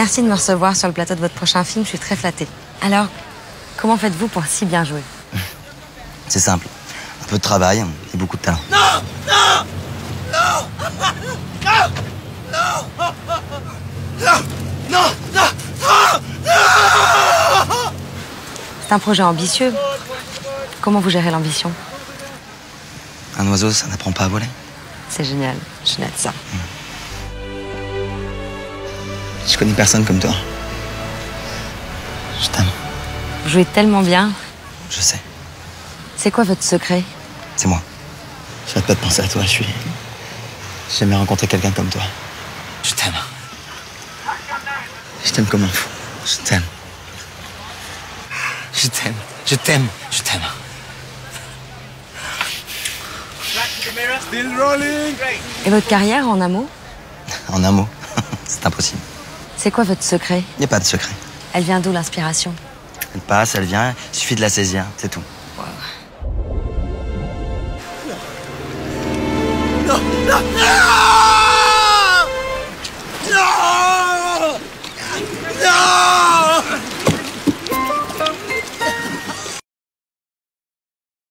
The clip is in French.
Merci de me recevoir sur le plateau de votre prochain film, je suis très flattée. Alors, comment faites-vous pour si bien jouer? C'est simple. Un peu de travail et beaucoup de talent. C'est un projet ambitieux. Comment vous gérez l'ambition? Un oiseau, ça n'apprend pas à voler. C'est génial, je note ça. Je connais personne comme toi. Je t'aime, Vous jouez tellement bien. je sais. C'est quoi votre secret? C'est moi. J'arrête pas de penser à toi, je suis. J'ai jamais rencontré quelqu'un comme toi. Je t'aime. Je t'aime comme un fou. Je t'aime. Je t'aime. Je t'aime. Je t'aime. Et votre carrière en un mot? En un mot, c'est impossible. C'est quoi votre secret Il n'y a pas de secret. Elle vient d'où l'inspiration Elle passe, elle vient, il suffit de la saisir, c'est tout. Non, non, non